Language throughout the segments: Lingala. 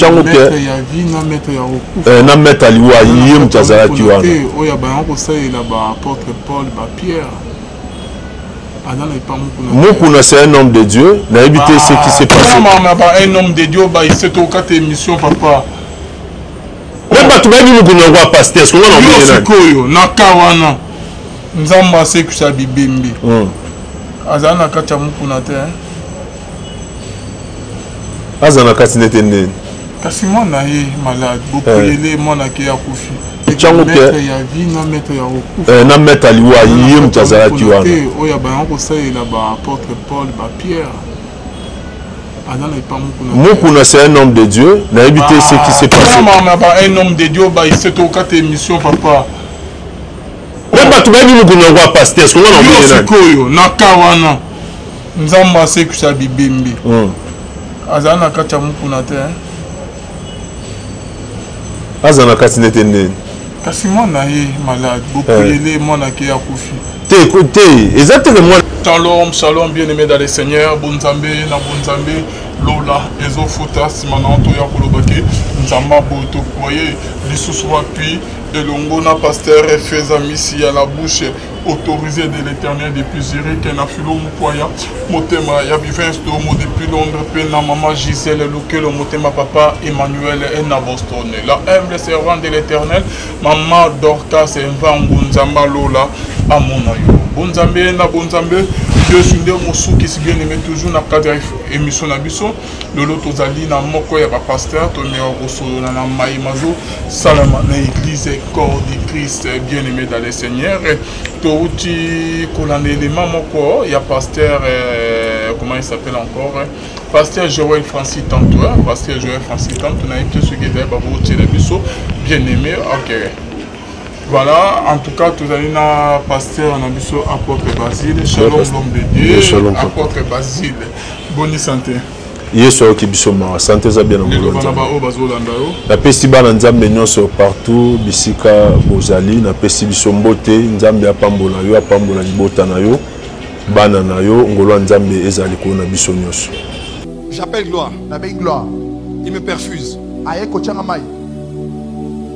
tyango ke eh, na maître ya liwa ye moto azalaki wana oyo abanda kosalela ba apôtre paul ba pierre mukuna c'est un homme de dieu nayebi te ce qui s'est passé un homme de dieu bayisetokata émission papa me bato bayebi mokuna yango ya paster songo naoyo na ka wana nzambe asekwisa bibembe hmm. azali na kati ya mokuna te aza na kati ndete ndeni kasi mwana ye malade bokoyele eh. mwana ke akufi cango ke eh, na maître aliwa ye moto azalaki wana oyo abanga kosalela baapôtre paul bapierre mukuna c'est un homme de dieu nayebi te ce qui s'est passé un homme de dieu baise tokata émission papa mpe bato bayebi mokunda yango ya paster sikoyo na kawana nzambe asekwisa bibembe hmm. azala na kati ya mokuna te azala na kati ndete ndeni kasi mwana ye malade bokoyele eh. mwana ke akufi te te eza teke mwana shalom shalom bien aimé dans le seigneur bonzambe na bonzambe lola ezofuta nsima na otoya koloba ke nzambe aboyi tokoye lisusu wapi elongo na pasteur feza misi ya la bouche autorisé de l'éternel depuis Zurich na Philo Mukwaya motema ya Bivens Tomo depuis Londres mpe na mama Gisèle Lukelo motema papa Emmanuel na Boston la humble servante de l'éternel mama Dorcas Mvangu Nzamba Lola amona yo bonzambe na bonzambe Yesu nde mosukisi bien aimé toujours na cadre ya émission na biso lelo tozali na moko ya bapasteur tomeka kosolola na mai mazosalama na eglise corps du christ bien aimé dans le seigneur touti kolanda elema moko ya pasteur euh, comment il s'appelle encore pasteur joel francis tanto pasteur joel francis tanto nayebi te soki ezali bakokotiela biso bien aimé ok Voilà, en tout cas, tout na pasteur na biso apôtre Basile, Shalom l'homme de Dieu, shalom, apôtre Basile. Bonne santé. yesu ayoki biso mawa sante eza bien napesi bana nzambe nyonso partout bisika bozali napesi biso mbote nzambe apambola yo apambola libota na yo bana na yo ngolo ya nzambe eza likolo na biso nyonso j'appelle gloire nabengi gloire il me perfuse aye kotyanga mai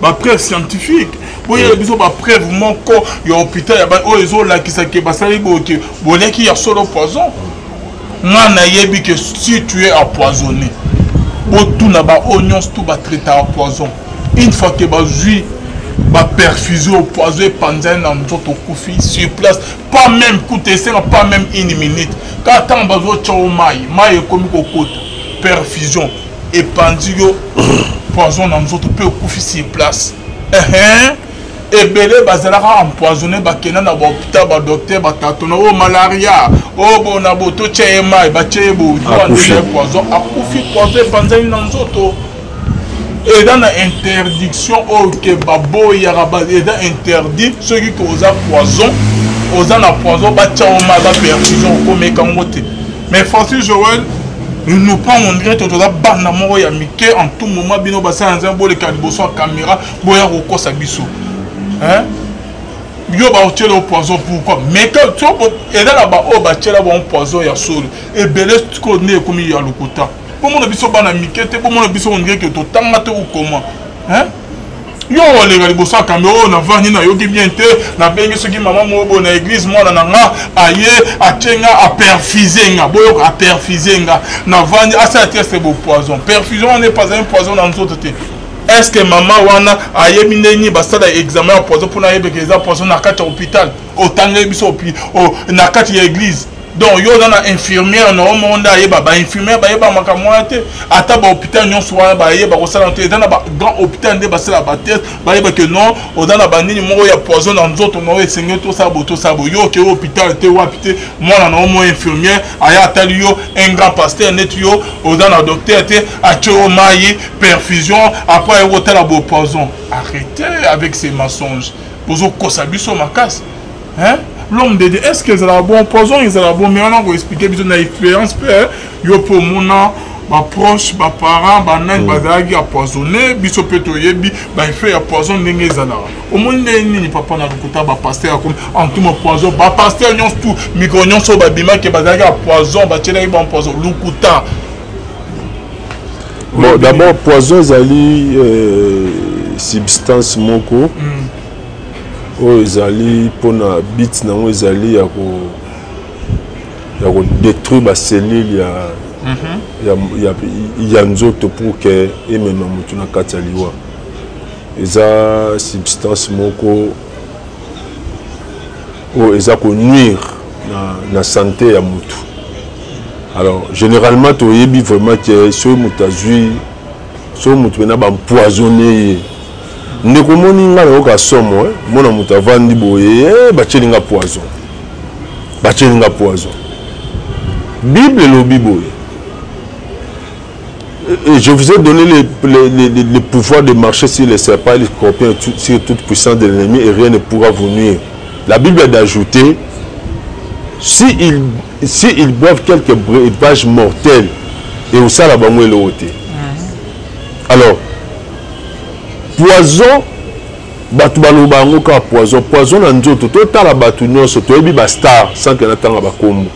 ba preuve scientifique boyela biso ba preuve moko ya hôpital ya ba oyo ezolakisa ke basali boye ke boliaki ya solo poison nga nayebi ke si tu es empoisonné botuna baoyo nyonso tu batraitaka poison une fois ke bazwi baperfuse oyo poison epanzani na nzoto okufi sur place pas même kuta esenga pas même une minute kaka ntango bazotya o mai mai ekomi kokota perfusion epanzi yo poison na nzoto mpe okufi sur place ebele bazalaka empoisonne bakenda na bahopital badokter batatona oyo oh, malaria oyo oh, bona bo totya ye mai batya ye boandela ye poison akufi poison epanzani na nzoto eza na interdiction oyo oh, ke baboyaka eza interdit soki ke oza poison oza na poison batya yo mai baperfusion okomeka yango te mais francis joel il nous prend on dirait toza banda moko ya mike en tout moment bino basala nzambe boleka liboso ya caméra boya kokosa biso hein? yo baotyela poison pourquoi mais eza na baoyo batyela bango poison ya solo ebele sikoyo nde ekomi ya lokuta bomona biso bana mike te bomona biso ondire ke totanga te okoma yo oleka liboso ya kambe oyo navandi nayoki bien te nabengi soki mama mobo na eglise mwana na nga aye atye nga aperfise nga boyoka aperfise nga navandi asala teste bopoison perfusion wana epazami poison na nzoto te est ce que mama wana ayebi ndenge nini basala examen ya poison mpona ayebeka eza poison na kati ya hôpital otangeli biso na kati ya eglise donc yo oza na infirmière na yo moko nde ayeba bainfirmière bayeba makambo wana te ata bahôpital nyonso wana bayeba kosala te eza na bagrand hôpital nde basala bateste bayeba ke non oza na banini moko ya poison na nzoto na yo esengeli tosala bo tosala bo yo okei hôpital te wapi te mwana na yo moko infirmière aya atali yo un grand pasteur neti yo oza na docteur te atye yo mai perfusion apres aye kotala bopoison arrete avec ces mensonges bozokosa biso makasi hein l'homme de Dieu est-ce que ezala bon poison ezala bon mais wana koexplike biso na expérience mpe eh, yo mpe omona baproche baparent banani mm. bazalaki ya poisonne biso mpe toyebi baeffet ya poison ndenge ezalaka omoni nde nini papa na lokuta bapaster akomi antuma poison bapaster nyonso tu mikro nyonso oyo babimaki bazalaki ya poison batyelaki bango poison lokuta bon d'abord poison ezali euh, substance moko mm. oyo ezali mpona bit na yango ezali ya ko ya kodétruire bacellule ya, mm -hmm. ya, ya, ya nzoto pour ke emema motu na kati ya liwa eza substance moko oyo eza konuire na, na sante ya motu alors généralement toyebi vraiment ke soki moto azwi soki moto mpena bampoisonne ye Ndeko omoni nga nayoka somo eh? mona moto avandi boye eh, batyeli nga poison batyeli nga poison bible elobi boye Et je vous ai donné le, le, le, le pouvoir de marcher sur les serpents et les scorpions, sur toute puissance de l'ennemi, et rien ne pourra vous nuire. La Bible a d'ajouter, s'ils si, si ils boivent quelques breuvages mortels, et au salabango et le alors poison bato baloba yango kaka poison poison na nzoto totala bato nyonso toyebi bastar sanke natanga bakombo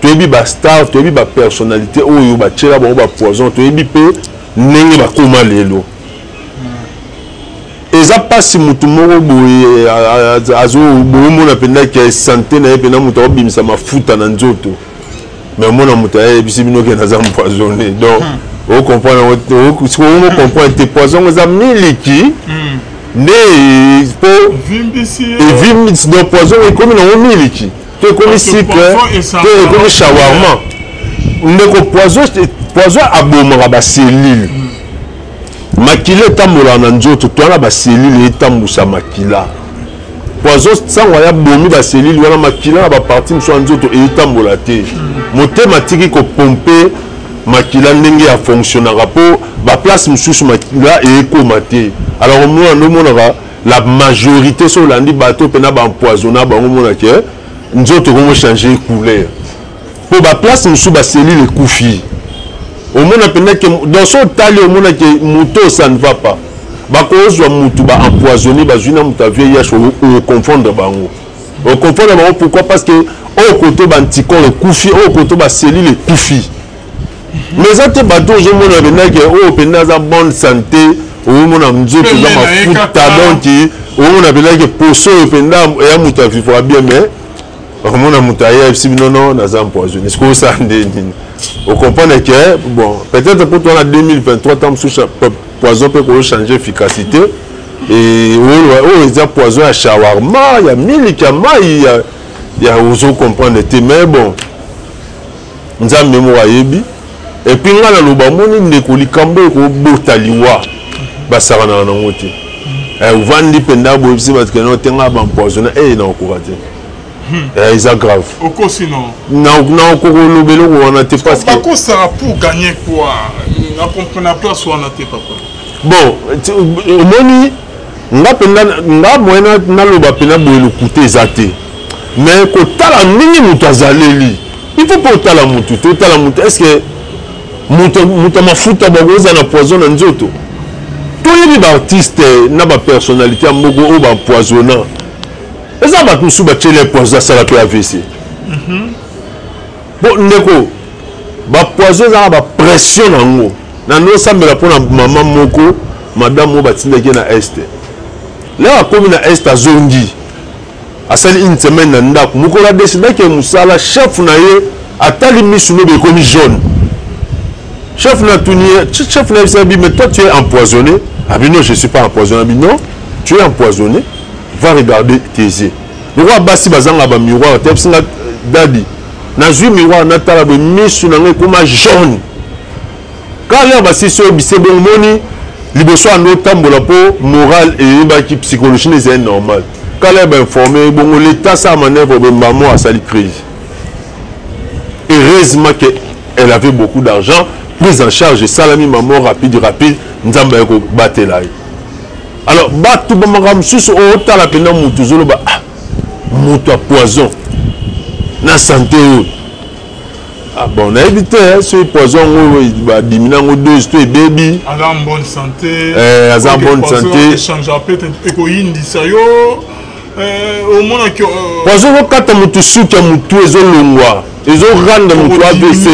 toyebi bastar toyebi bapersonnalité oyo batyela bango bapoison toyebi mpe ndenge bakoma lelo eza mpasi motu moko boye azobomona mpenza ke sante na ye mpenza moto akobimisa mafuta na nzoto mais omona moto ayebisi bino ke naza empoisonné donc hmm. ocomprendre yango te okongo hmm. comprendre te poison yango eza miliki hmm. nde po evimbisi donc poison ekomi nango miliki to ekomi sucre to ekomi shawarma ndeko poison poison abomaka bacellule makila etambolaka na nzoto to wana bacellule etambwisa makila poison sango aya bomi baselile wana makila na baparti mosusu ya nzoto etambola te motema atiki kopompe makila ndenge ya fonctionnaka mpo baplace mosusu makila ekoma te alors omona nde omonaka la majorité so olandi bato mpe na baempoisonna bango omonake nzoto ekomochange couleur mpo baplace mosusu baselile ekufi omona mpenza ke dans so otali omona ke moto oyo ça ne va pas bakozwa motu baempoisonne bazwi na moto ya vih oconfondre bango oconfondre bango pourquoi parce que oyo koto banticor ekufi oyo koto baselile ekufi mais eza te bato ozomona mpenza ke oyo mpenza aza bonne santé oyomona nzoto eza mafuta donki omona mpenza ke poso oyo mpenza ya moto ya vivra bien mais okomona moto ayebisi bino no naza empoisonné sikoyo osala nde nini okomprendre ke bon peut-être mpo towana 2023 ntango mosusu poison mpe koyochange efficacité oyo eza poison ya shawarma ya miliki ya mai ya ozo comprendre te mais bon nzambe moko ayebi epuis ngai naloba omoni ndeko likambo oyo kobota liwa basakanaka nango te eh, ovandi mpenza boyebisi bato kena otenga bampoisona eye eh, nakokoka te hmm. eh, eza grave okosi no nakokoka oloba eloko wana te parce que bakosaka pour gagner quoi na comprena place wana te papa bon omoni nga mpenza nga moye naloba mpenza boye lokuta eza te mais kotala ndenge moto azaleli il faut mpe otala motu te otala motu est ce que moto ya mafuta bakoza na poison na nzoto toyebi baartiste na bapersonnalité ya moko oyo bapoisonna eza bato mosusu batyeli poison asala mpe avc mhm. Bon ndeko ba poison ezalaka ba pression na yango na nosambela mpo na mama moko madame oyo batindaki ye na este lelo akomi na este azongi asali une semaine na ndako mokolo adesidaki ya mosala chef na ye atali misu lobi ekomi jaune chef na tuni chef na yebisa bi mais toi tu es empoisonné abi non je suis pas empoisonné abi non tu es empoisonné va regarder tes yeux lokola basi bazanga ba miroir te bisinga dadi nazwi miroir natala boye misu na ngai ekoma jaune kala basisi oyo bise bongo moni liboso ando otambola mpo moral eyebaki psychologie na ezali normal kala ya bainforme bongo leta sa manœuvre bembamo asali crise heureusement que elle avait beaucoup d'argent prise en charge esalami mamo rapide rapide nzambe aye kobatela ye alors bato ba makambo mosusu oyo otala mpenza moto ozoloba ah, moto ya poison na sante oyo ah bon nayebi te eh, soki poison yango badimi na yango dose to ebebi aza en bonne santé eh, aza en bonne santé échange peut-être ekoyindisa yo eh, omonaki euh, poison ezokata motu suki ya motu ezolongwa ezorendre motu avc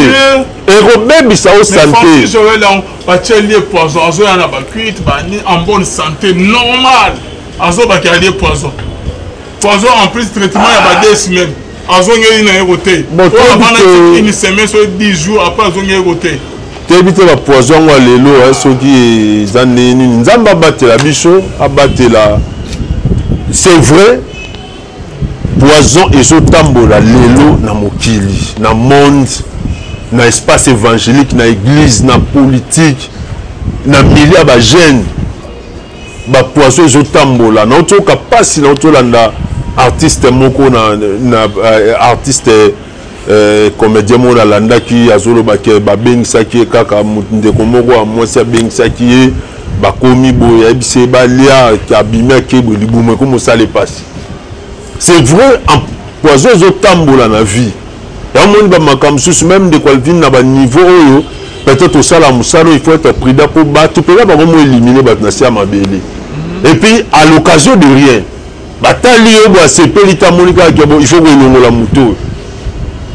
ekobebisa o sante batie alie poison azoya na bacuite bani en bonne santé normal azobaki alie poison poison en plus traitement ya bade semaine azongeli na ye kote oyo abana une semaine so 10 jours après azongeli kote toyebi te bapoison yango ya lelo soki eza ndenge nini nzambe abatela biso abatela c'est vrai poison ezotambola lelo na mokili na monde na espace évangélique na église na politique na milieu ya bajeune bapoison ezotambola naotoyoka mpasi naotolanda artiste moko na, na uh, artiste Eh, comedien moko nalandaki azoloba ke babengisaki ye kaka ndeko moko ya mwasi abengisaki ye bakomi boye ayebisi ye balia abimi ake boye libumu ekomi osala epasi c'est vrai poison ezotambola na vie yamoni bamakambo mosusu meme ndeko alvine na baniveau oyo peut-être osala mosala il faut être prudent mpo bato mpenza bakomi elimine bato na se ya mabele et puis à l'occasion de rien batali yo bo asepeli te amoni kaka kiabo il faut kolongola moto oyo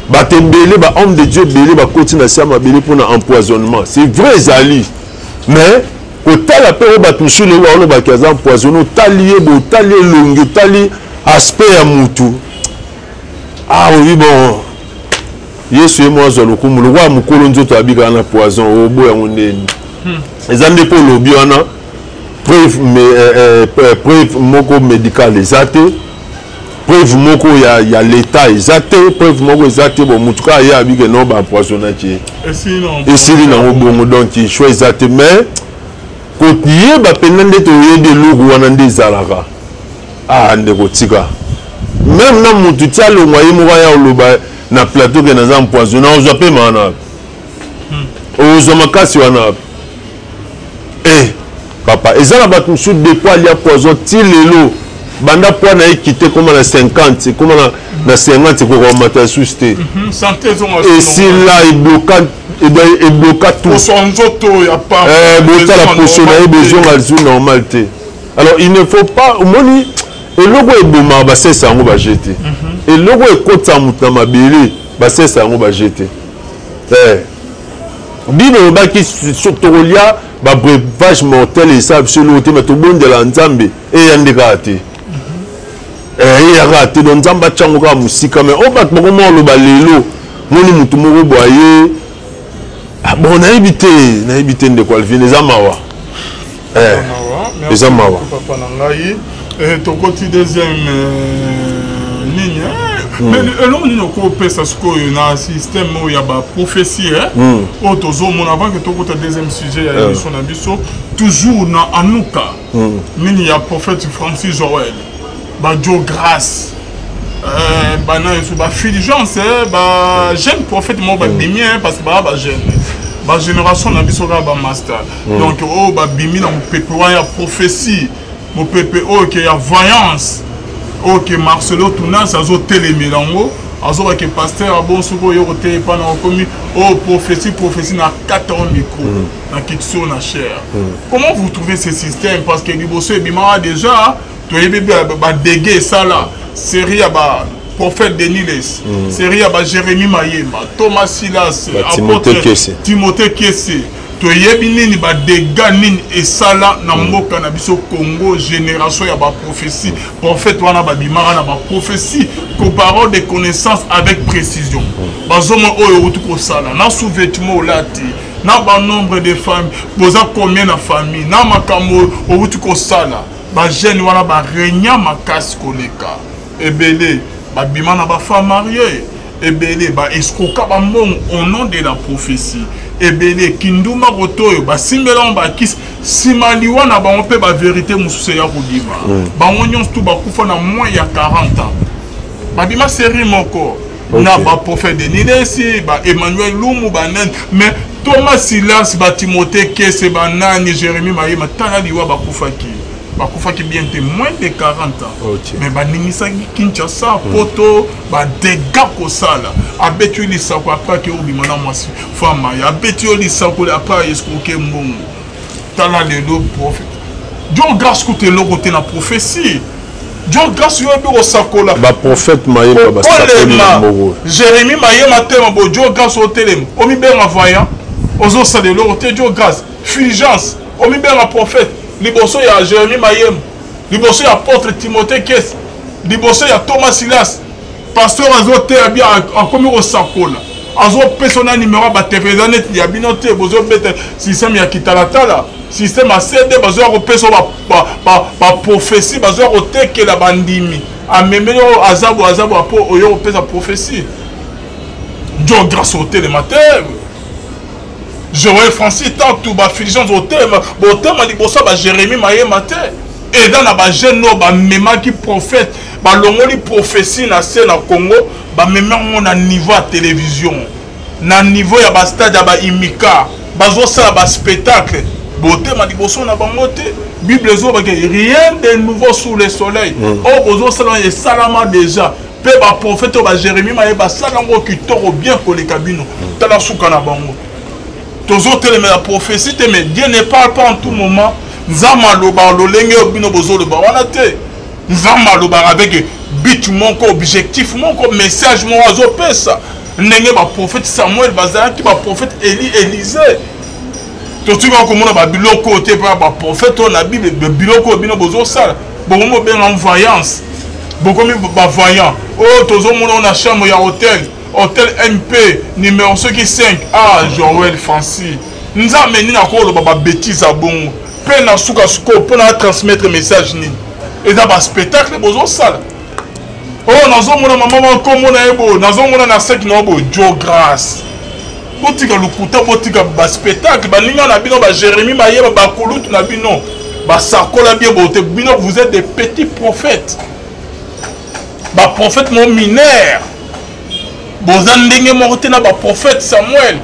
bato ebele ba homme de dieu ebele bakoti na se ya mabele mpo na empoisonnement c'est vrai ezali mais kotala mpe oyo bato mosusu lelo baolobaki aza empoisonne otali ye bo otali elongi otali aspect ya motu ah oyebi bon yesu ye mwa azwa lokumu lokola mokolo nzoto abikaka na poison oboyango ndeni hmm. eza nde mpo olobi wana preuve me, eh, eh, preuve moko médical eza te preuve moko ya, ya l'état eza te preuve moko eza te bon motu kaka ye abike no baempoisonnaki ye esili nango bongo donc choix eza te mais koyeba mpenza nde toyebi eloko wana nde ezalaka ah ndeko tika meme na motu ti alongwa ye moko aya oloba na plateau ke naza empoisonne ozwa mpe maa na wapi ozwa makasi wana wapi eh papa eza na bato mosusu deko alia poison ti lelo banda poids na ye kite ekoma na 50 ekoma na, na 50 ekoka komata lisusu te mhm, esila ebloka ebloka toutbotala poso na ye bozonga lisu normal te alors il ne faut pas omoni eloko ebomaka basesa yango baje te mhm. eloko ekotisa moto na mabele basesa yango baje te eh. bible elobaki tokolia babrevage mortel esala biso eloko te me tobondela nzambe eya nde kaka te eh, eya kaka te don nzambe atyango kaka mosika me o oh, bato moko moko oloba lelo moni motu moko bwa ye ah, bon nayebi te nayebi te ndeko alvine eza mawa eh, eza mawa papa na ngai eh, tokoti deuxième euh, nini hmm. mais eloko nini okopesa sikoyo na système oyo ya baprophétie eh? hmm. oyo tozomona avant ke tokota deuxième sujet ya émission na biso toujours na anuka hmm. nini ya prophète francis joel bajo grâce Euh, bana yesu bafiligence eh, bajeune prophète moko babimi eh, parce que baa bajeune bagénération na biso kaka bamaster mm. donc oyo oh, babimi na mopepe wana ya prophetie mopepe oyo oh, ke ya voyance oyo oh, ke marcelo tunas azotelemela yango azoba ke paster abon soki oyo koteya epai na okomi oyo prophetie prophetie na kata o micro mm. na kitisi oyo na chair mm. comment vous trouvez ce système parce que liboso ebimaka déjà toyebi badege esala série ya ba prophète deniles mm. série ya ba jérémie mayemba thomas silas apôtre timothée kiese toyebi nini ba dégâts nini esala na mm. mboka na biso Congo génération ya ba prophétie prophète wana ba bimaka na ba prophétie comparant des connaissances avec précision mm. bazoma oyo outi kosala na sous vêtement olati na ba nombre de familles boza combien na famille na makambo outi kosala ba jeune wana ba renya makasi koleka ebele babima na ba femme mariée ebele ba escroka ba mbongo au nom de la prophétie ebele kinduma kotoyo basimbelango bakisi nsima liwa na bango mpe baverité mosusu eya kobima mm. bango nyonso tu bakufa na moins ya 40 ans babima série moko okay. na baprofete de nilesi ba emmanuel lumu banani mais thomas silas batimote kese banani jérémi mayema tala liwa bakufaki bakufaki bien te moins de 40 ans okay. mais baningisaki kinshasa poto mm. ba dega kosala abeti yo lisako apres ake obima na mwasi fama ya abeti yo lisako apres escroke mbongo tala lelo prophète john grace kuta eloko te na prophetie john grace yo ebi kosakola baprofete mayema basakoli na mbongo jérémi mayema tema bo john grace otelema omibenga vaillant ozosala eloko te john grace fulgence omibenga prophète liboso ya jérémi mayema liboso ya apôtre timothée kesi liboso ya thomas silas pasteur azoteya bia akomi kosakola azopesa na nimero ya bateve eza neti ya bino te bozobeta systeme ya kitalatala systeme ya cd bazoya kopesa baprofesi bazoya kotekela bandimi amemeli oyo azabu azabu apo oyo kopesa profesi john grace otelema te joel francis tatu bafilision otelema botema liboso ya bajeremi mayema te eza na bajeune oyo bamemaki prophète balongoli prophetie na se na congo bamemi yango na niveau ya télévision na niveau ya bastade ya baimika bazosala baspectacle botema liboso na bango te bible ezobake rien de nouveau sous le soleil mm. oyo oh, bozosala esalama déjà mpe baprofete oyo bajeremi maye basala yango kitoko bien koleka bino mm. tala suka na bango tozo telemela prophetie te mais Dieu ne parle pas en tout moment nzambe aloba lolenge oyo bino bozoloba wana te nzambe alobaka avec but moko objectif moko message moko azopesa ndenge baprofete samuel bazalaki baprofete eli elise totikaka komona babiloko oyo te mpa baprofete oyo na bible biloko oyo bino bozosala bokomi bobenga voyance bokomi bavoyant oyo oh, tozomona oyo na chambre ya hotel Hotel MP numéro soki 5 ah Joël Francis nzambe nini akoloba ba bêtise ya bongo mpe na suka sikoyo mpo na transmettre message nini eza ba spectacle bozosala oyo oh, nazomona mama mwa nkombo na ye boye nazomona na seki na yo boye jo grace botika lokuta botika ba spectacle baninga na bino ba jérémie mayeba bakulutu na bino basakola bie bote bino vous êtes des petits prophètes ba prophète mo mineur boza ndenge moko te na ba prophète samuel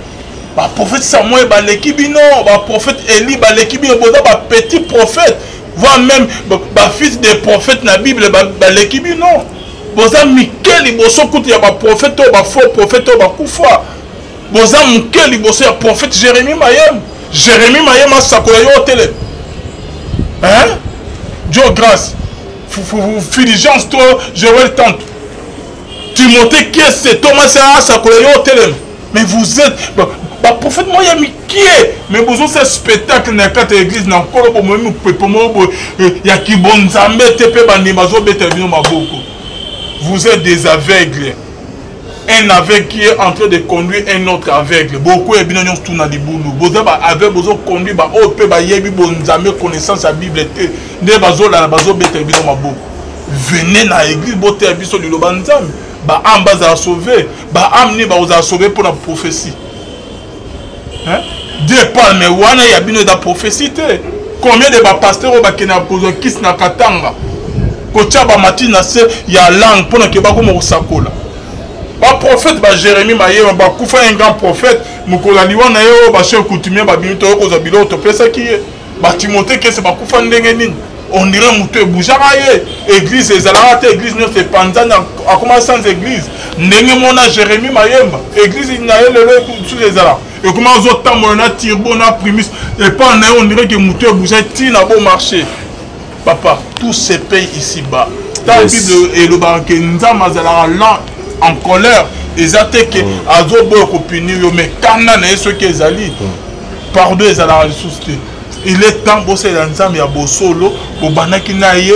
ba prophète samuel baleki bino ba prophète eli baleki bino boza ba petit prophète voire même ba fils de prophète na bible baleki bino boza mike liboso kutu ya ba prophète oyo ba faux prophète oyo bakufa boza moke liboso ya prophète jérémie mayem jérémie mayem asakola yo otelema hein joe grace filigence to joel tantu timothée kese tomasi asakola yo otelema mais vous êtes baprofete moko ya mikie mais bozosala spectacle na kati ya église na nkolo bomomi mopepo moko boye eh, ya kibonzambe te mpe bandimi bazobetela bino maboko vous êtes des aveugles un aveugle qui est en train de conduire un autre aveugle bokoya bino nyonso tuna libulu boza baaveugle bozoconduire baoyo mpe bayebi bonzambe connaissance ya bible te nde bazolala bazobetela bino maboko vene na église boteya biso liloba nzambe baame bazala sauve baame nini bakozala sauve mpo na prophetie de palme wana ya bino eza prophesie te combien de bapasteur oyo bakendaka kozwa kisi na katanga kotya bamati na se ya langue mpo na ke bakoma kosakola baprofete bajeremi mayema bakufa un grand prophète mokolo ya liwa na ye oyo basoin coutumier babimi toyo kozwa biloko topesaki ye batimote kese bakufa ndenge nini ondire motu ebujaka ye eglize ezalaka te eglize nyonso epanzani akoma sans eglize ndenge mona jérémi mayemba eglize na ye lelo susu ezalaka ekoma azotambola na turbo na primus epa na ye ondire ke motu ebuja ntina bo marché papa tout se paye ici bas ta bible elobaka ke nzambe azalaka lent en colère eza te ke mm. azoboya kopinir yo mais kanda na ye soki ezali mm. pardon ezalaka lisusu te il est temps bosalela nzambe ya bosolo bobandaki na ye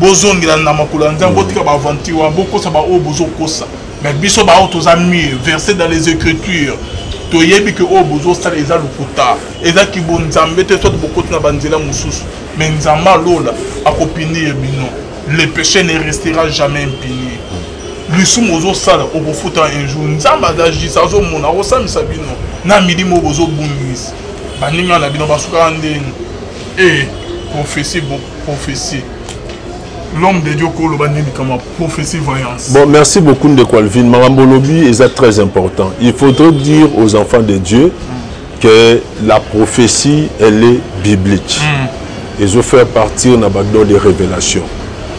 bozongela na makolo ya nzambe botika baaventure wana bokosa baoyo bozokosa mais biso baoyo toza mur verse dans les écritures toyebi ke oyo bozosala eza lokuta eza kibonzambe te soit bokoti na banzela mosusu mais nzambe alola akopinie bino le péché ne restera jamais impuni lisumu ozosala okofuta un jour nzambe aza juste azomona akosambisa bino na milimo oyo bozobungisa baninga na bino basukaka ndenge e eh, prophétie bo prophétie l'homme de dieu koloba nde likambo ya prophétie voyance bon merci beaucoup ndeko alvine makambo olobi eza très important il faudrait dire aux enfants de dieu mm. que la prophétie elle est biblique mm. ezo faire partir na badon de révélation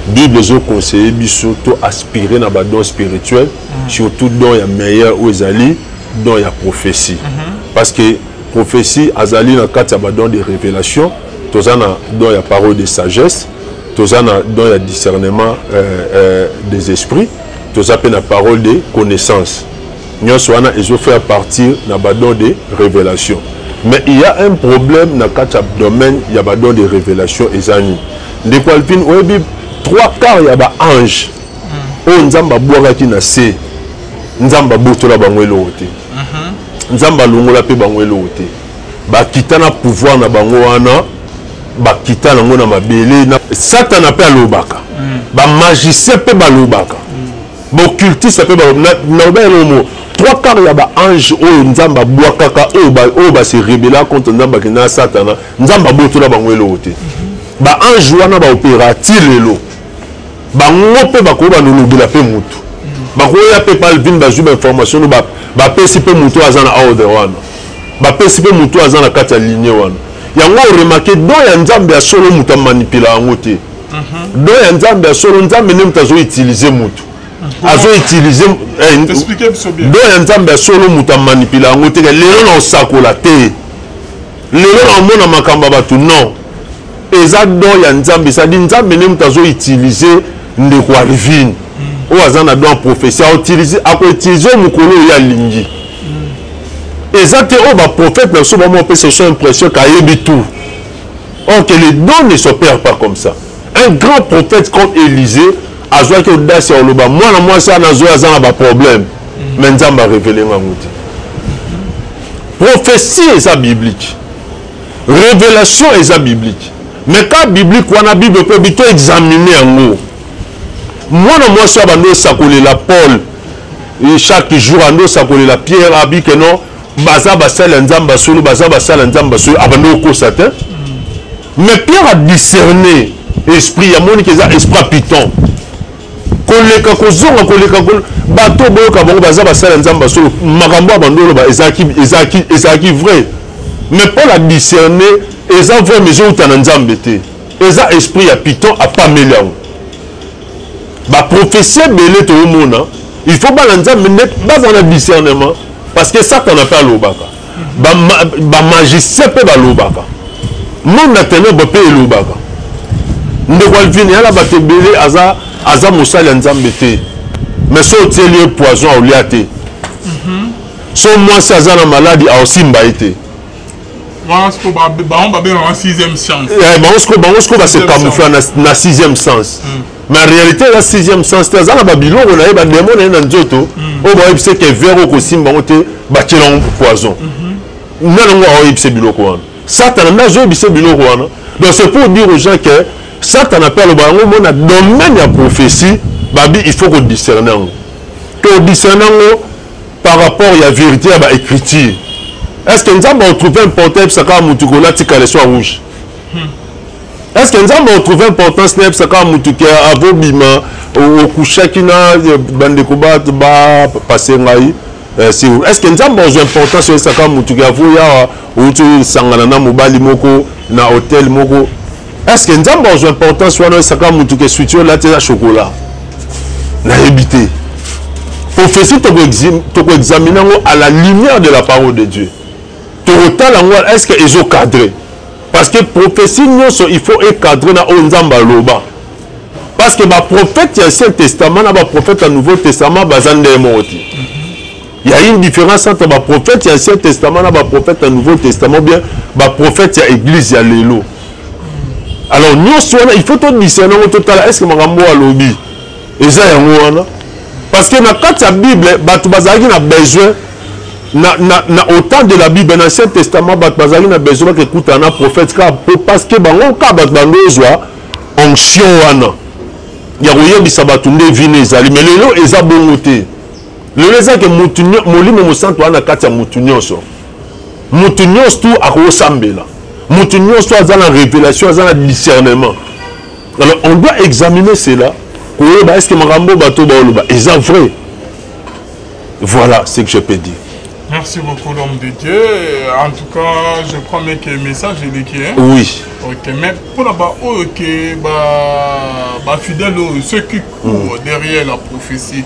bible ezo conseiller biso to aspirer na badon spirituel mm. surtout don ya meilleur oyo ezali don ya prophétie mm -hmm. parce que prophétie azali na kati ya badon de révélation toza na don ya parole de sagesse toza na don ya discernement euh, euh, des esprits toza mpe na parole de connaissance Nyonso wana ezo faire partir na ba dons de révélation. Mais il y a un problème na kati ya domaine ya ba dons de révélation eza nini? Ndeko Alvin oyebi trois quarts ya ba anges mm. oyo Nzambe abwakaki na se Nzambe abotola bango eloko te. Mm-hmm. Nzambe alongola mpe bango eloko te. Bakita na pouvoir na bango wana bakita nango na mabele na satana mpe alobaka mm. bamagicien mpe balobaka baocultiste mpe naloba yango mo trois quarts ya baange oyo nzambe abwakaka oyo base rebela contre nzambe akenda na satana nzambe abotola bango eloko te baange wana baopera ti lelo bango mpe bakoki banolobela mpe motu bakoya mpe palvine bazwi bainformation no bapesi mpe motu oyo aza na ordre wana bapesi mpe motu oyo aza na kati ya ligne wana yango oremake don ya nzambe ya solo moto amanipela yango te mhm. don ya nzambe ya solo nzambe nde moto azoutilize motu mhm. azoutilize eh, don ya nzambe ya solo moto amanipula yango te lelo na osakola te lelo na omona makambo ya bato non eza don ya nzambe esadi nzambe nde moto azoutilize ndeko alvine mhm. oyo aza na don ya profesi akoutilize oyo mokolo oyo alingi eza te oyo baprofete na biso bamopesa so impression kayebi tout Or que les dons ne s'opèrent pas comme ça. Un grand prophète comme Élisée azwaki audace ya koloba mwana mwasi wana azwa aza na baproblème mm. mais nzambe arevele ngango te prophétie eza biblique révélation eza biblique mais ka biblique wana bible mpe bito examine yango mwana mwasi oyo abandi osakolela paul chaque jour andi osakolela pierre abike non baza basali ya nzambe ya solo baza basali ya nzambe ya solo abandi kokosa te mais pierre adiscerne esprit yamoniki eza esprit ya piton koleka kozonga koleka bato oyo boyoka bango baza basali ya nzambe ya solo makambo ya bando oloba ezalaki vrai mais paul adiscerne eza vrai mais ezowuta na nzambe te eza esprit ya piton apameli yango baprophesie ebele toomona il faut bana nzambe nde bazala na discernement parce que satana mpe alobaka bamagicien mpe balobaka monde ya ténèbre mpe elobaka ndeko alvine yala bato ebele aza aza mosali ya nzambe te mais so otieli ye poison aolia te mhm. so mwasi aza na maladi aosimba ye te bango siko babengaka sixième sens eh, bango siko bango siko base camoufla na sixième sens hmm. mais en réalité eza sixième sens te aza na babiloko na ye bademo na ye na nzoto hmm. oyo bayebisa ete vere okosimba yango te batyela yango poison hmm. nani yango aoyebisa biloko wana satana nde azoyebisa biloko wana donc c'est pour dire aux gens que satana mpe aloba yango mona domaine ya prophétie babi il faut kodiscerne yango todiscerne yango par rapport ya verité ya ba écriture est ce que nzambe aotrouve important ayebisa kaka motu kona tika leso ya rouge hmm. est ce que nzambe aotrouve importance nayebisa kaka motu ke avobima okushaki na eh, bandeko bapase ngai eh, est ce que nzambe ozwa importance oyebisa kaka motu ke avoyawa outi osangana na mobali moko na hotel moko est ce que nzambe azwa importance wana oyesaka motu ke switi olati eza chokola nayebi te prophétie tokoexamine yango à la lumière de la parole de dieu tokotala yango est ce que ezocadre parce que prophétie nyonso il faut ecadre na oyo nzambe aloba parce que baprophète ya ancien testament na baprophète ya nouveau testament baza ndenge moko te Il y a une différence entre ba prophètes ya Ancien Testament na ba prophètes ya Nouveau Testament ou bien ba prophètes ya église ya lelo. Alors nyonso wana il faut to discerner ngo totala est-ce que makambo alobi eza yango wana parce que na kati ya Bible bato bazalaki na besoin na, na, na au temps de la bible na ancien testament bato bazalaki na besoin bakekutana na prophète kaka po parce que bango kaka bato bango ezwa onction wana ya koyebisa bato nde vino ezali mais lelo eza bongo te lelo eza ke mutu molimo mosantu wana na kati ya mutu nyonso mutu nyonso tu akosambela mutu nyonso aza na révélation aza na discernement alors on doit examiner cela koyeba est ce que makambo bato baoloba eza vrai voilà ce que je peux dire Merci beaucoup l'homme de Dieu. En tout cas, je crois même que le message est liquide. Hein? Oui. Ok, mais pour la bas oh, ok, bah, bah fidèle, oh, ceux qui courent mm. derrière la prophétie,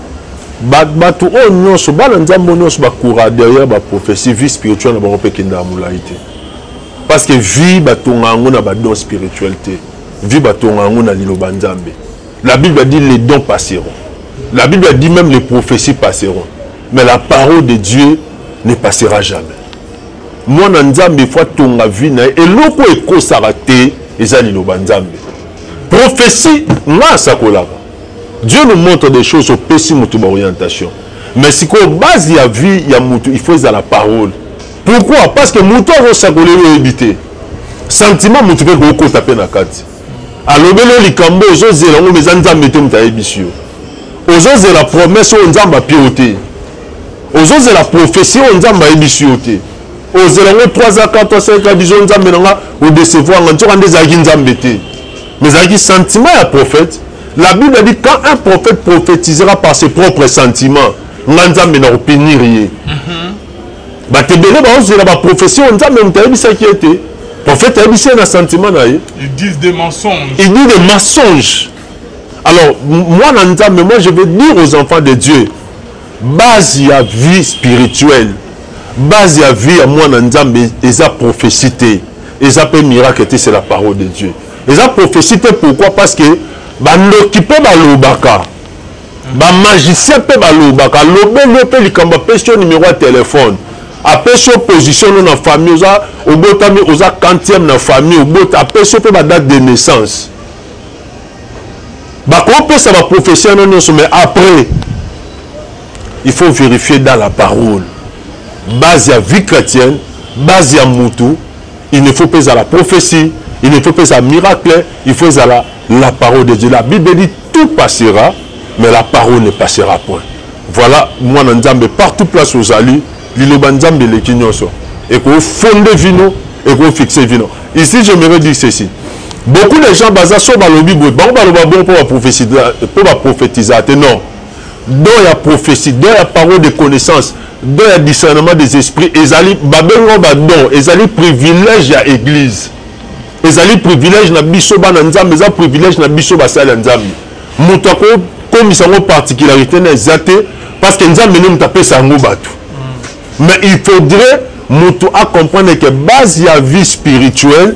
bato oyo nyonso bana nzambe oyo nyonso bakura derrière baprophétie vie spirituelle na bango mpe ekendaka molai te parce que vie batonga yango na badon spirituel te vie batonga yango na liloba nzambe la bible a dit les dons passeront la bible a dit même les prophéties passeront mais la parole de dieu ne passera jamais mwana nzambe efo atonga vie na ye eloko ekosaka te eza liloba nzambe prophétie nga asakolaka Dieu nous montre des choses opesi mutu ba orientation mais sikoyo base ya vie ya mutu il faut ezala parole pourquoi parce que mutu azosakoleli oyebi te sentiment mutu mpe kokota mpe na kati alobeli yo likambo ozozela yango meza nzambe te moto ayebisi yo ozozela promese oyo nzambe apie yo te ozozela profesi oyo nzambe ayebisi yo te ozela yango 3 a 4 a 5 a 10 nzambe na nga odecevoir nga nzoka nde ezalaki nzambe te Mais ezalaki sentiment ya prophète. La Bible a dit quand un prophète prophétisera par ses propres sentiments, nga Nzambe na opinir ye. Mhm. Bato ebele baozela ba prophétie oyo Nzambe moto ayebisaki ye te. Prophète ayebisi ye na sentiment na ye. Ils disent des mensonges. Ils disent des mensonges. Alors moi na Nzambe, moi je veux dire aux enfants de Dieu, base ya vie spirituelle, base ya vie ya mwana Nzambe eza prophétie te. eza pe miracle te c'est la parole de Dieu eza prophétie te pourquoi parce que bandoki pe balobaka ba magicien pe balobaka alobeli yo pe likambo apesi yo numero ya telefone apesi yo position no na famille oza obotami oza quantième na famille obota apesi yo pe badate de naissance bakopesa baprophétie yano nyonso mais après il faut vérifier dans la parole base ya vie chrétienne base ya mutu il ne faut pas ezala prophétie il ne faut pas ezala miracle il faut ezala la parole de dieu la bible dit tout passera mais la parole ne passera point voilà mwana nzambe partout place ozali liloba nzambe eleki nyonso ekofonde vino ekofixe vino ici j'aimerais dire ceci beaucoup de gens baza so balobi boye bango baloba bongo mpo baprophétisa te non don ya prophetie don ya parole de connaissance don ya discernement des esprits ezali babengi yango badon ezali privilège ya église ezali privilège na biso bana nzambe eza privilège na biso basali ya nzambe moto akokomisa yango particularité na eza te parce que nzambe nde moto apesa yango bato mais il faudrait moto acomprendre que base ya vie spirituelle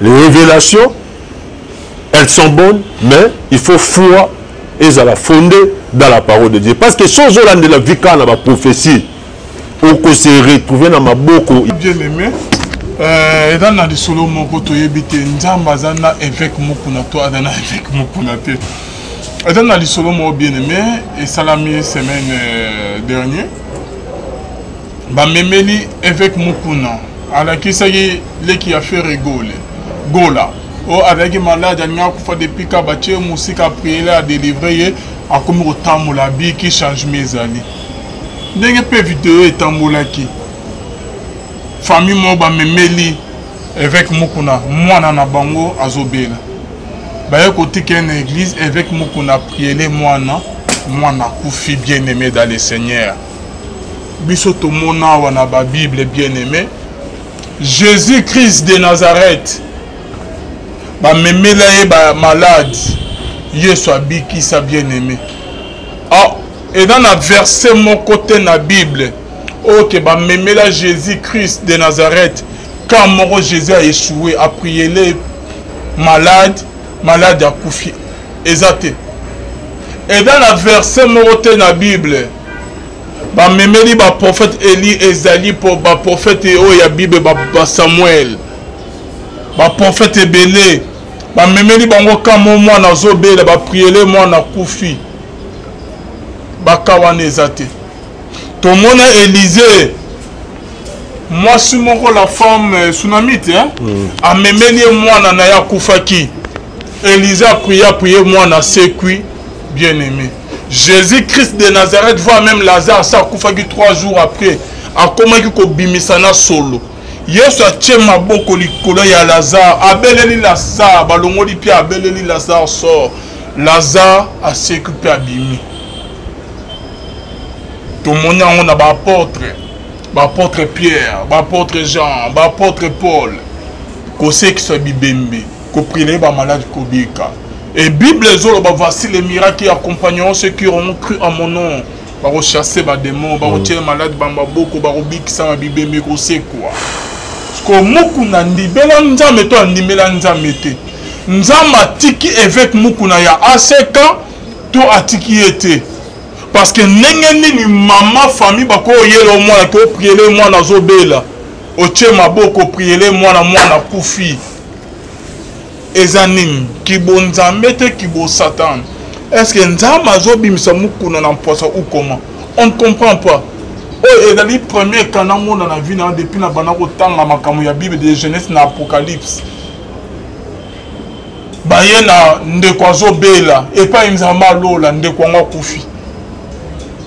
Les révélations, elles sont bonnes, mais il faut foi ezala fondée dans la parole de Dieu. Parce que si ozolandela vika na baprophétie, oko se retrouver na maboko. Bien aimé, euh, eza na lisolo moko toyebi te nzambe aza na évêque moko na to aza na évêque moko na te eza na lisolo moko bien aimé esalami semaine euh, dernier bamemeli eveke mukuna alakisaki leki ya fere gole gola oyo azalaki malade alingi akufa depuis ka batie mosika apriele adelivre ye akomi kotambola abiki changement ezali ndenge mpe video etambolaki famille moko bamemeli évêque mukuna mwana na bango azobela baye kotika ye na église évêque mukuna apriele mwana mwana akufi bien aimé dans le seigneur biso tomona awa na babible bien aimé jésus christ de nazareth bamemela ye bamalade yesu abikisa bien aimé ah, eza na verse moko te na bible oyo ke bamemela jésus christ de nazareth kan moko jésus a échoué apriele malade malade akufi eza te eza na verse moko te na bible bamemeli baprofete eli ezali mpo baprofete oyo ya bible basamuele baprofete ebele bamemeli bango kamo mwana azobela bapriele mwana akufi baka wana eza te tomona elize mwasi moko la femme euh, sunamite eh? mm. amemeli ye mwana na ye akufaki elize aprie aprie mwana asekwi bien aimé jésus christ de nazareth voi même lazare se akufaki trois jours après akomaki kobimisa na solo yesu atye maboko likolo ya lazare abeleli lazare balongoli mpe abeleli lazare sor lazare aseki mpe abimi tomoni yango na baapotre baapotre pierre baapotre jean baapotre paul kosekisa bibembe kopriele ba malade kobika et bible ezoloba voici les miracles accompagneront ceux qui auront cru à mon nom bakochasse bademon bakotyela mm. malade bamaboko bakobikisama bibembe kosekwa sikoyo mokuna ndibela nzambe to andimela nzambe te nzambe atiki eveke mokuna ya aseka to atiki ye te parce que ndenge nini mama famille bakoyela omwana kopriele mwana azobela otie maboko opriele mwana mwana kufi eza nini kibonzambe te kibosatan est ce que nzambe azobimisa mokuna na mposa ou comment on ne comprend pas oyo oh, ezali premier cas namona na vie na depuis na banda kotanga makambo ya bible de genèse na apocalypse baye na ndeko azobela epai nzambe alola ndeko yango akufi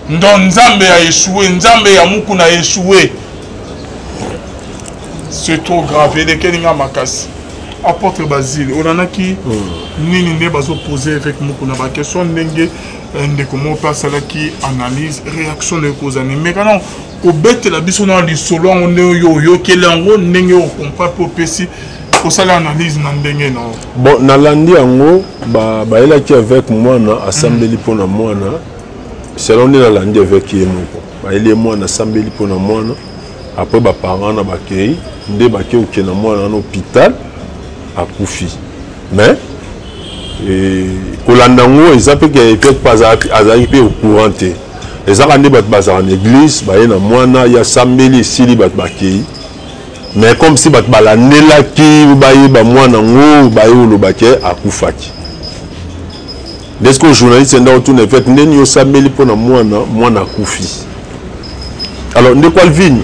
ndo nzambe ya esue nzambe ya mokuna esue c'est trop grave elekeli nga makasi apôtre basile olanaki hmm. nini nde bazopose évêque moko na baquestion ndenge eh, ndeko moko mpe asalaki analyse réaction na ekozala nini mais kana kobetela biso na lisolo yango nde oyo oyokeli yango ndenge okompra mpe opesi kosala analyse na ndenge na bon nalandi yango bayelaki avec mwana asambeli mpo na mwana selon nde nalandi avec ye moko bayeli ye mwana asambeli mpo na mwana après ba parents na bakei nde bake oke na mwana na hôpital akufi mais kolanda yango eza mpe peut-être pas azalaki mpe au courant te ezaka nde bato bazalaka na église baye na mwana ya sambeli esili bato bakei mais comme si bato balandelaki bayeba mwana yango baye olobaki akufaki nde sikoyo journaliste nde otuna eveke nde nini osambeli mpo na mwana mwana akufi alors ndeko alvine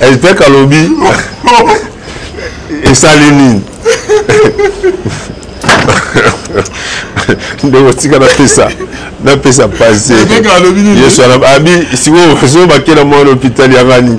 eveke alobi esali nini ndeko tika napesa napesa pase yesu abi sikoyo bakela mwana hôpital ya ngani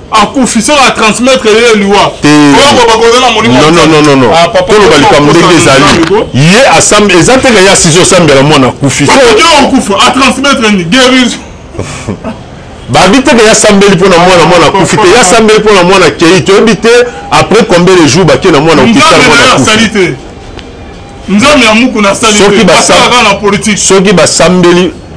akufisaka a transmettre ye liwa toloba likambo ndenge ezali ye asambe eza te kaya sisi osambela mwana akufi babi te ke yasambeli mpo na mwana mwana akufi te yasambeli mpo na mwana akei toyebi te après combien de jour bakei na mwana okisali mwana soki basambeli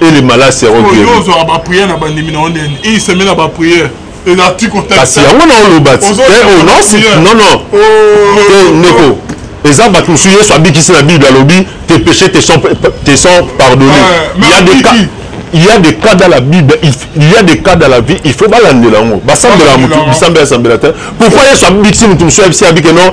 et les malasi yango bien yo ozwaka ba prière na bandimi na yo ndeni il se met na ba prière elati contexte kasi yango na oloba ti te eh, oh, non non non oh, oh, te ndeko eza bato mosusu yesu abikisi na bible alobi tes péchés te sont, te sont pardonnés il y a des cas il y a des cas dans la bible il y a des cas dans la vie il faut balandela yango basambela motu bisambela sambela te pourquoi yesu abikisi motu mosusu abisi abike non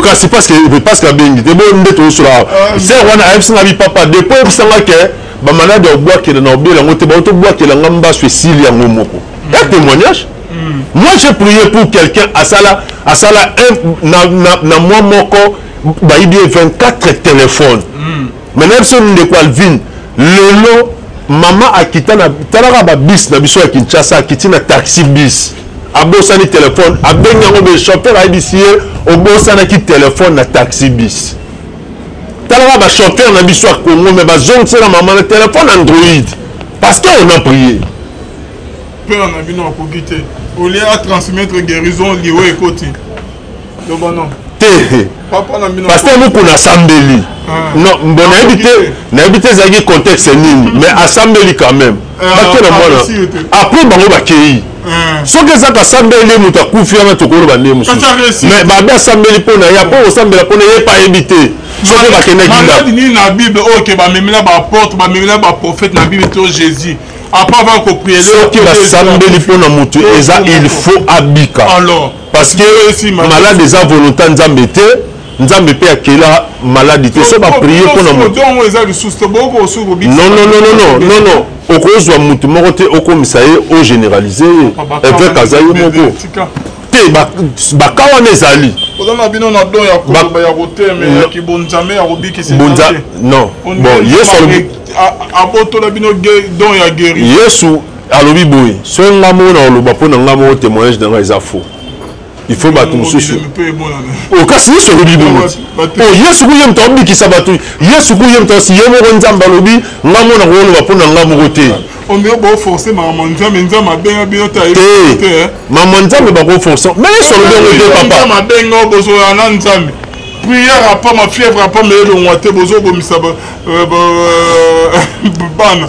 kasi paske abengi te bo nde tozosola awa ah, ser wana ayebisanga bipapa depuis oyebisanga ke bamalade ya obwakela na obela yango te baoto obwakela nga mbasu esili yango moko ya mm. témoignage mm. moi j'ai prié pour quelqu'un asala asala na mwa moko bayibi ye 24 téléphone mm. mais na biso ndeko alvin lelo mama akita na talaka babis na biso ya kinshasa akiti na taxi bis abosani telefone abengi yango be chauffeur ayebisi ye obosanaki telefone na taxi bis talaka bachauffeur na biso ya congo me bazongisela mama na telefone android parce que on a prié peur na bino akoki te olie atransmettre guérison liwa ekoti te paster mokuna asambeli ah. non bon ah, nayebi te nayebi te ezalaki contexte nini mais asambeli quand même ah, bake na mwana après bango bakei soki ezaka asambeli ye moto akufi wana tokoloba nde mosusu mais babe asambeli mpo na ye apo osambela mpo na ye epa ayebi te soki bakendaki ndako nini na bible oyo ke bamemela baporte bamemela baprofete na bible to jésus apa va kopriele soki basambeli mpo na motu eza il faut abika alors parce que malade eza volonta nzambe te nzambe mpe akela maladi te so baprie mpo na moto nonnnnnnno okozwa motu moko te okomisa ye ogeneralize ye eveke aza ye moko te baka wana ezali non bon yesu abotola bino don ya guerison yesu alobi boye soki nga moko na oloba mpo na nga moko témoignage na nga eza faux il faut bato mosusu oh, kasi yesu alobi bongo ti oh, yesu kuye moto abikisa bato yesu kuye moto asi ye moko nzambe alobi nga mona koloba mpo na nga moko te mama nzambe bakoforce me yesu alobi yango te papa prière apama fièvre apama elongwa te bozobomisa bana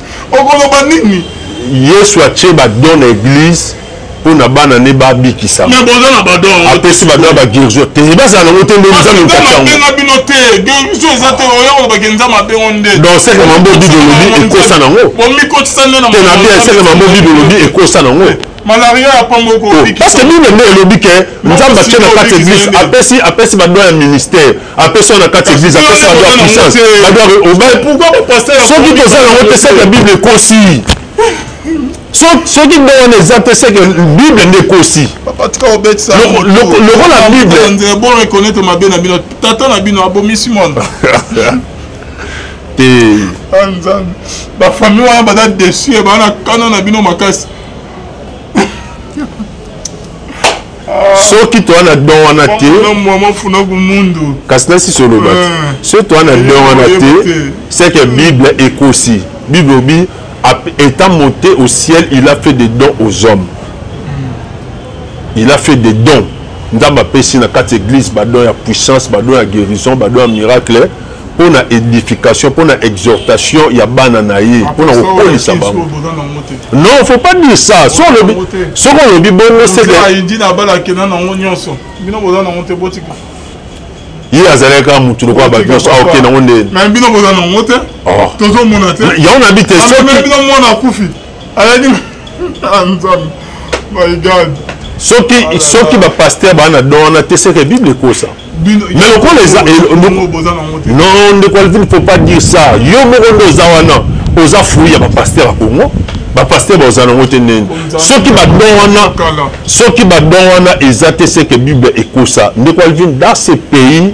okoloba nini yesu atie badon na eglise mpo na bana ne babikisama apesi bana ya bagirgio te bazala nango te ndenge nzambe okatangobenga bino te girgio eza te oya kolobaki nzambe abengo nde donc seke mambo bible olobi ekosa nango mpo na bia seke mambo bible olobi ekosa nango malaria ya pamba oh, okobikisa parce que bible nde elobi ke nzambe atye na kati église apesi apesi badwa ya ministère apesi oyo na kati église apesi badwa ya puissance badwa soki toza nango te seke bible ekosi soki nde wana eza te seke bible nde ekosi lokola bible bo reconnaître mabe na bino tata na bino abomisi mwana te ah, bafamille wana baza desu bana kano na bino makasi soki toa na don wana te kasi nasi soloba te eh. soki toa na don wana te seke bible ekosi bible obi étant monté au ciel il a fait des dons aux hommes hmm. il a fait des dons nzambe apesi na kati église badon ya puissance badon ya guérison badon ya miracle mpo na edification mpo na exhortation ya bana na ye mpo na kokolisa bango non faut pas dire ça soki olobi soki olobi bongo seke ye azalaki kaka motu lokola bato nyonso aoke nango nde yango nabi te ayaki ah, nzambe my god soki ah, soki bapaster baa na don wana te seke bible ekosa mais lokola eza non ndeko alvin faut pas dire ça yo moko nde oza wana oza fruit ya bapaster ya congo bapaster baoza nango te ndeni soki badon wana soki badon wana eza te seke bible ekosa ndeko alvin dans ce pays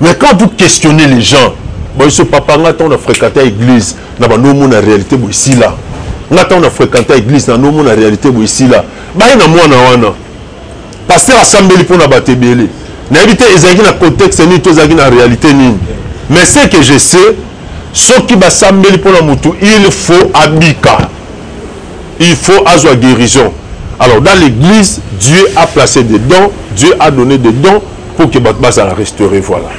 Mais quand vous questionnez les gens, bon, ce papa, nga on a fréquenté l'église, na ba nomo na réalité bo ici là. Nga on a fréquenté l'église, na nomo na réalité bo ici là. Ba na mwana wana. Pasteur asambeli pona batebele. Na évité ezaki na contexte ni to ezaki na réalité ni. Mais ce que je sais, ceux qui basambeli pona mutu, il faut abika. Il faut azwa guérison. Alors dans l'église, Dieu a placé des dons, Dieu a donné des dons pour que bato bazala restauré voilà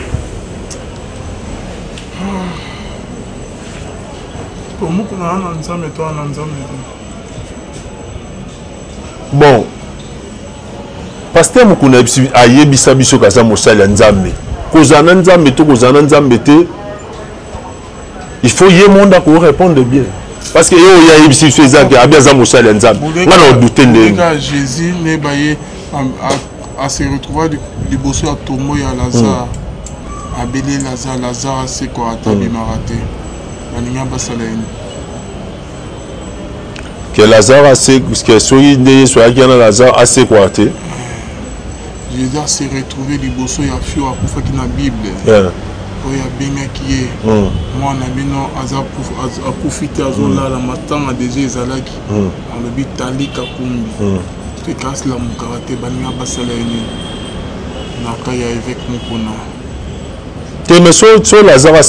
bon paster mokuna ayebisa biso kaza mosali ya nzambe kozala na nzambe to kozala na nzambe te il faut ye mo ndako orépondre bien parce que ye oyo ayebisi biso ezaki abi aza mosali ya nzambe nga na odute ndenge a se retrouva liboso ya tombo ya lazare mm. abeli lazare lazare aseko ata abimaka mm. te baninga basala ye ke lazare asekwa soki nde yesu ayaki wana lazare asekwa te eh, jésus ase retrouve liboso ya fio akufaki na bible yeah. oyo abengaki ye mm. mwana bino akufi te azolala matanga deja ezalaki hmm. alobi tali kakumbi hmm. tika asilamukaka te baninga basala ye nini na kai ya évêque mokuna te mais so lazara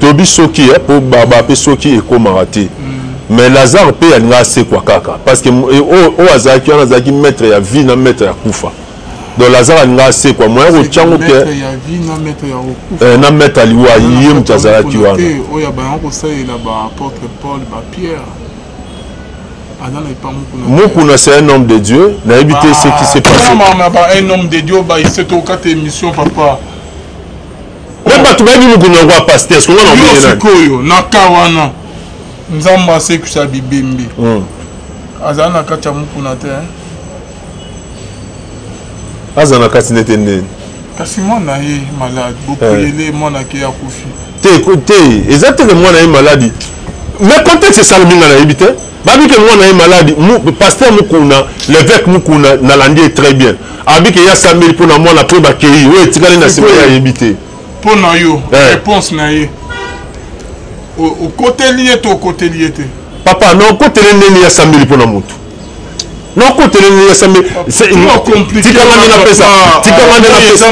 toyebi soki mpo eh, baba mpe soki ekomaka te hmm. mais lazare mpe alingaka asekwa kaka parce que eh, oyo azalaki wana azalaki maître ya vie na maître ya kufa donc lazare alinga asekwa moya kotya ngo ke eh, na maître ya liwa ye moto azalaki wana mukuna c'est un homme de dieu nayebi te ce qui se passe un homme de dieu bayisetokata émission papa mpe bato bayebi mokunda yango ya paster sikoyo na omoni sikoyo na ka wana nzambe asekwisa bibembe hmm. azali na kati ya mokuna te aza na kati ndete ndeni kasi mwana ye malade bokoyele eh. mwana ke akufi te te eza te ke mwana ye maladi mais contexte esalemi nga nayebi te babi ke mwana ye maladi pasteur mukuna l'évêque mukuna nalandi ye très bien abi ke ye asambeli mpo na mwana mpe bakei oyo etikali na nsima ye ayebi te mpo na yo eh. réponse na ye okoteli ye to okoteli ye te papa na okoteli ndeni ye asambeli mpo na motu nakotele nini yasambe tikanga nde napesa tikanga nde napesa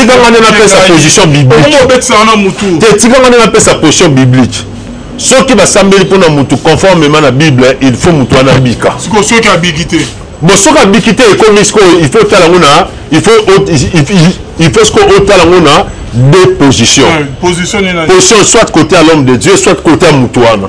tikanga nde napesa position biblique te tikanga nde napesa position biblique soki basambeli mpo na motu conformement na bible il faut motu wana abika soki abiki te bon soki abiki te ekomi sikoyo il faut otala yango na il faut sikoyo otala yango na deux positions position soit côté à l'homme de dieu soit côté ya motu wana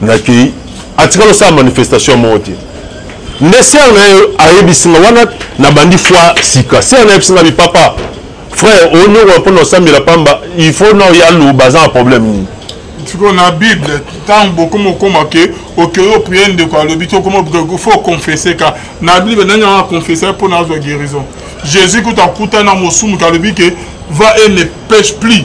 nakei atikala osala manifestation moko te nde sere na ye ayebisi nga wana nabandi foi sika sere na yebisi nga bi papa frère onyokola mpona osambela pamba il faut na oya loba aza na problème nini sikoyo na bible ntango bokomi okoma ke okei oprie ndeko alobi te okoma fo oconfese ka na bible nani yango aconfese mpo na azwa guérison jésus kutu akuta na mosumuki alobi ke va et ne pêche plus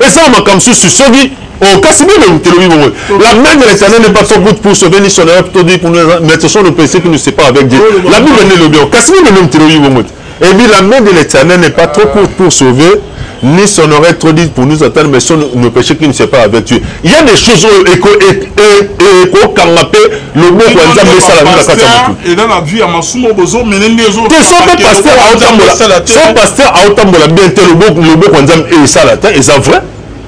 esala makambo susu soki Oh, kasi bino mtelobi bongo la main de l'éternel n'est pas trop courte pour sauver ni son erreur plutôt dit pour nous mais ce sont nos péchés qui nous séparent avec Dieu la bible nde elobi yango kasi bino mtelobi bongo te et puis la main de l'éternel n'est pas trop courte pour sauver ni son oreille trop dite pour nous atteindre mais sont nos péchés qui nous séparent avec Dieu il y a des choses oyo ekokanga mpe loboko ya nzambe esala nini na kati ya motu eza na vie ya masumu bozo mene nde ezo te soko pasteur aotambola soko pasteur aotambola bien te loboko loboko ya nzambe esala te eza vrai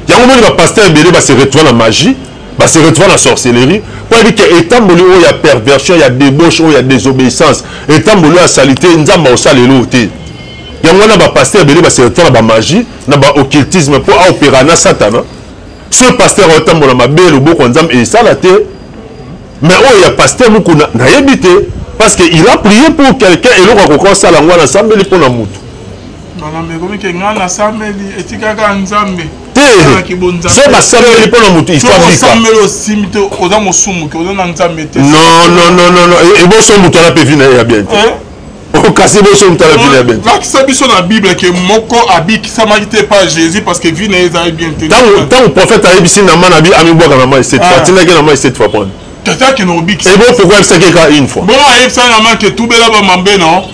yango moni ba pasteur ebele ba se retrouver na magie ba se retrouver na sorcellerie mpo yebi ke etamboli oyo ya perversion ya débauche oyo ya désobéissance etamboli oyo ya salite nzambe aosala elo te yango wana ba pasteur ebele ba se retrouver na ba magie na ba occultisme mpo aopera na satana soki paster aotambola mabe loboko ya nzambe esala te mais oyo ya paster mukuna nayebi te parce que il a prié pour quelqu'un eloko akoki osala yango wana asambeli mpo na motu te so basambeli mpo na motu ifabika non non non non eboso motu wana mpe vi na ye ya bien te eh? okasi boso motala bino ya bete lakisa biso na bible ke moko abikisamaki te pa jésus parce que vie na ye ezali bien te ntango prophète ayebisi nama na bi amibwaka na mai sept fois atindaki na mai sept fois pone tata akende kobikisa ebo pourkoi ayebisaki eka une fois bongo ayebisaki nama ke tubela bamambe no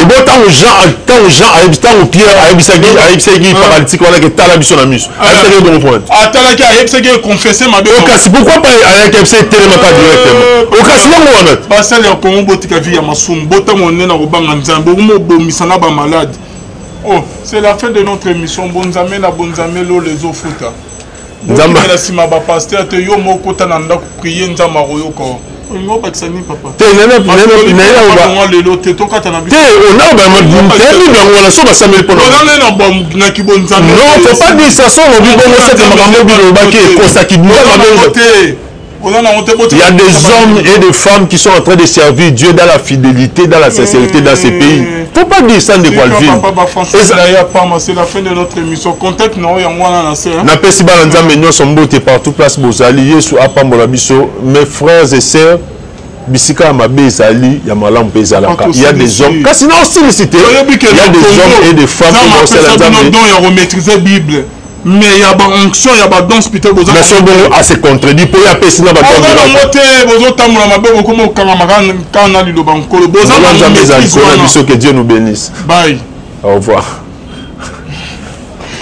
ebo ntango jean ntango jean ntango pierre ayebisaki ayebisaki paralitique wana ke tala biso na miso ayebisaki ebongo point atalaki ayebisaki econfesse mabe okasi pourquoi pas ayaki ayebisa etelemaka euh, directement okasi yango wana basali ya kongo botika vie ya masumu botango nde na kobanga nzambe okoma obomisa na bamalade oh c'est la fin de notre émission bonzambe na bonzambe lo les ofuta bokimela nsima bapaster te yo mokota na ndako priye nzambe akoyoka te onaonayebi bango wana so basambeli mponaokopadisa so olobi bongo sete makambo bilobaki ekosaki Il y a des hommes et des femmes qui sont en train de servir Dieu dans la fidélité, dans la sincérité, dans ces pays. Faut pas dire ça de quoi le vivre. C'est la fin de notre émission. Contact non, il y a un N'a pas si balanza mais nous sommes partout place Bozali. Yesu apambola biso. mes frères et sœurs bisika ya mabe ezali ya malamu mpe ezalaka ya des hommes kasi na osilisi te ya des hommes et des femmes osala nzambe ya komaîtrise bible mais ya baonction ya badonce pite bozaso bongo ase contredit mpo ye apesi na baoanango te bozotambola mabe bokoma kokangama kaka na liloba nkolo bozanzambe ezali kona biso ke dieu nous bénisse bye au revoir